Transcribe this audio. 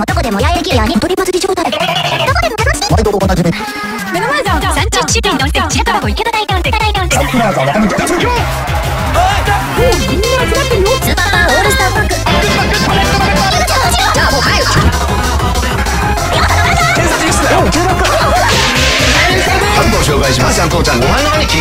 もどこでもやえきやに取り祭り状態どこでも楽しいどこ同じ目目の前じゃん山頂地点のせ白川湖池田大観世大観世サンプラザ中道す。げみんな集まってるよスーパーパーオールスターパークュちゃん父ちゃんお前の兄貴